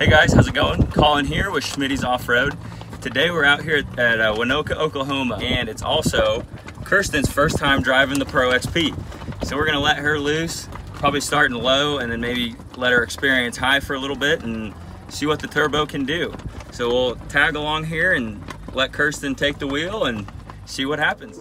Hey guys, how's it going? Colin here with Schmidty's Off-Road. Today we're out here at uh, Waynoka, Oklahoma, and it's also Kirsten's first time driving the Pro XP. So we're gonna let her loose, probably starting low, and then maybe let her experience high for a little bit and see what the turbo can do. So we'll tag along here and let Kirsten take the wheel and see what happens.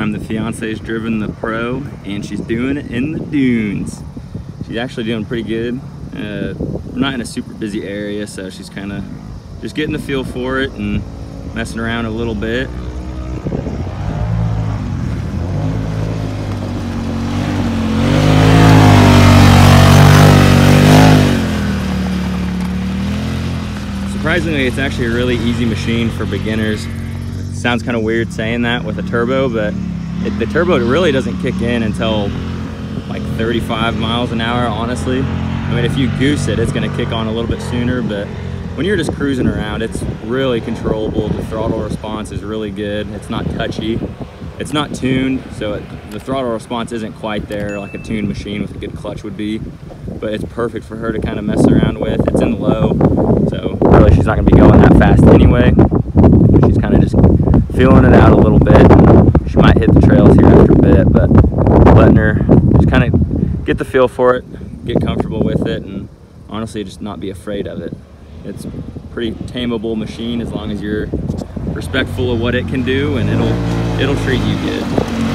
Time the fiance's driven the Pro and she's doing it in the dunes. She's actually doing pretty good. Uh, we're not in a super busy area, so she's kind of just getting the feel for it and messing around a little bit. Surprisingly, it's actually a really easy machine for beginners. Sounds kind of weird saying that with a turbo, but it, the turbo really doesn't kick in until like 35 miles an hour, honestly. I mean, if you goose it, it's gonna kick on a little bit sooner, but when you're just cruising around, it's really controllable. The throttle response is really good. It's not touchy. It's not tuned, so it, the throttle response isn't quite there like a tuned machine with a good clutch would be, but it's perfect for her to kind of mess around with. It's in low, so really she's not gonna be going that fast anyway. She's kind of just feeling it out a little bit. Hit the trails here after a bit, but letting her just kind of get the feel for it, get comfortable with it, and honestly just not be afraid of it. It's a pretty tameable machine as long as you're respectful of what it can do and it'll it'll treat you good.